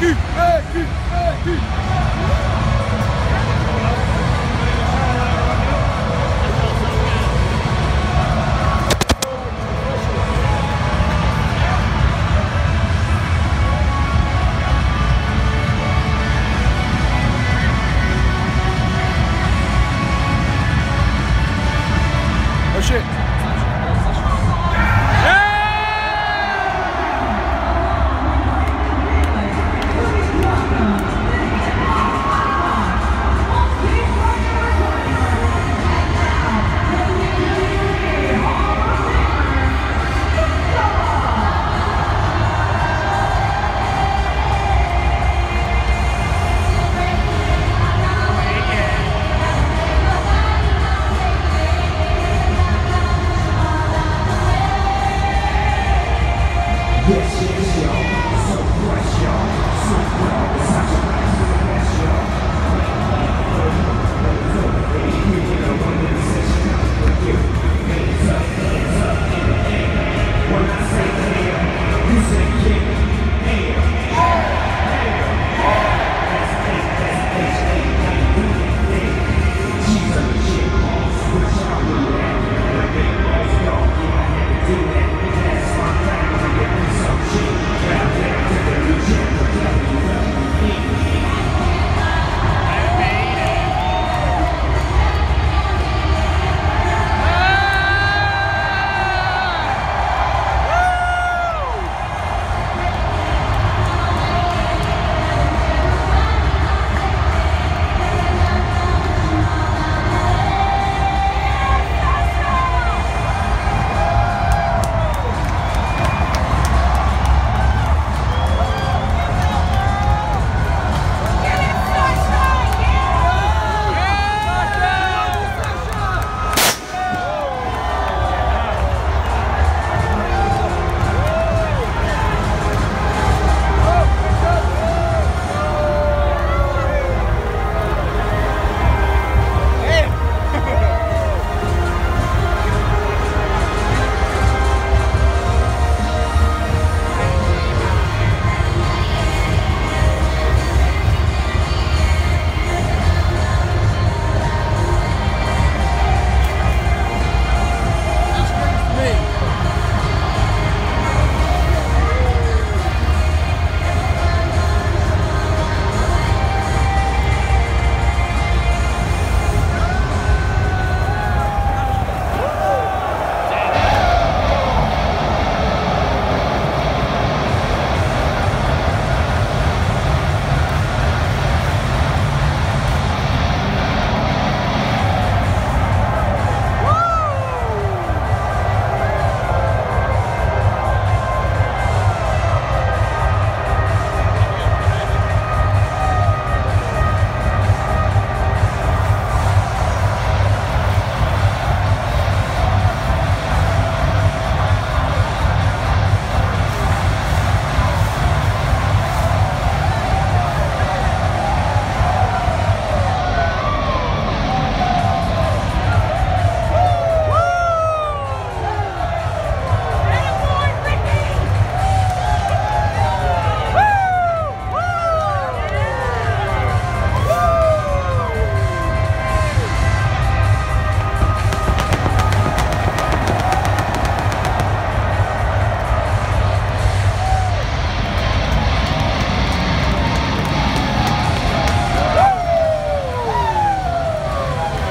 Hey, cul, cul, cul.